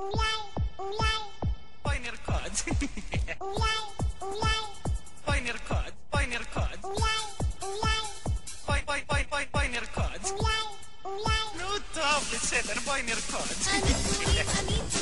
Ulaj. Pioneer card. ulaj, ulaj. Pioneer card, pioneer card. Ulaj, ulaj. Poi, poi, poi, poi, to,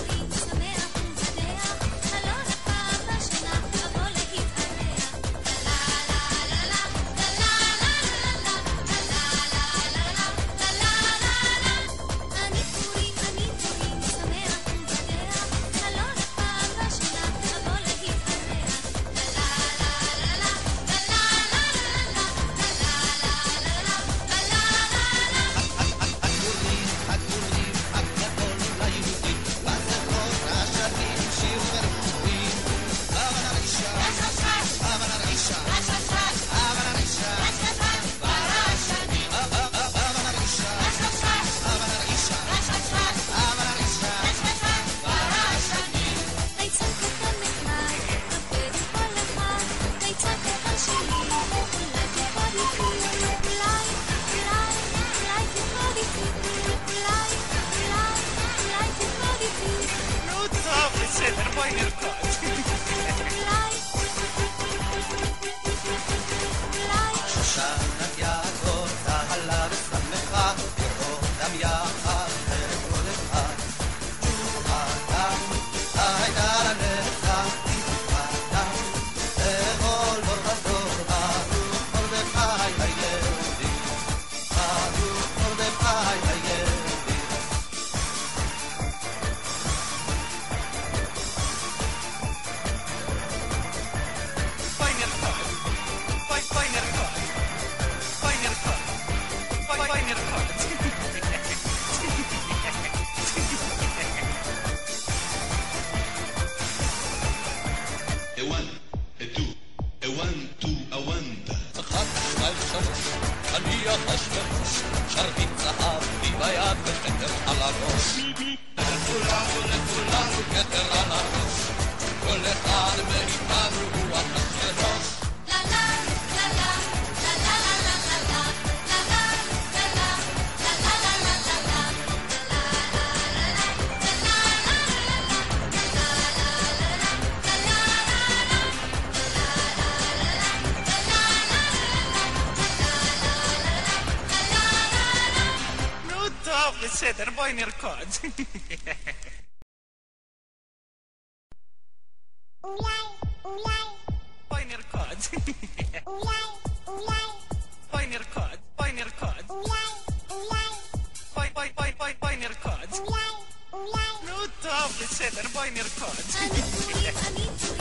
fighting. יוחשתם, שרתים זהב, לי ביד ושתתם על הראש. לכולנו, לכולנו, כתר על eccetera, poi nel codice. Poi nel codice. Poi nel codice, poi nel codice. Poi, poi, poi, poi, poi nel codice. No, top, eccetera, poi nel codice.